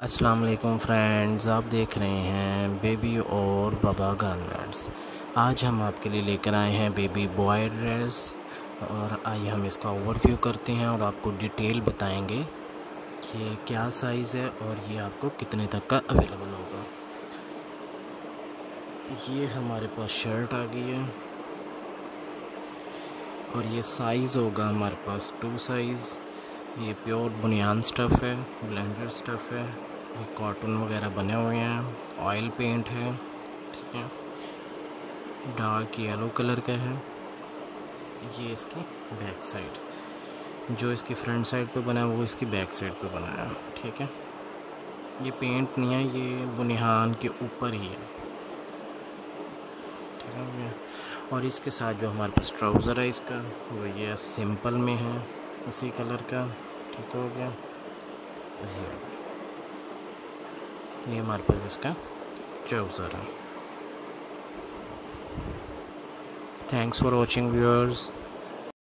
अस्सलाम वालेकुम फ्रेंड्स आप देख रहे हैं बेबी और बाबा गारमेंट्स आज हम आपके लिए लेकर आए हैं बेबी बॉय ड्रेस और आइए हम इसका ओवरव्यू करते हैं और आपको डिटेल बताएँगे कि क्या साइज़ है और ये आपको कितने तक का अवेलेबल होगा। ये हमारे पास शर्ट आ गई है और ये साइज़ होगा हमारे पास टू साइज़ ये प्योर बुनियान स्टफ़ है ब्लेंडर स्टफ़ है, ये कॉटन वगैरह बने हुए हैं, ऑयल पेंट है, ठीक है। डार्क येलो कलर का है, ये इसकी बैक साइड, जो इसकी फ्रंट साइड पे बना है, वो इसकी बैक साइड पे बना है, ठीक है। ये पेंट नहीं है, ये बुनियान के ऊपर ही है, ठीक है। और इसके साथ जो हमारे पास ट्राउज़र है, इसका, वो ये सिंपल में है उसी कलर का ठीक हो गया। ये हमारे पास इसका ट्राउज़र है। Thanks for watching viewers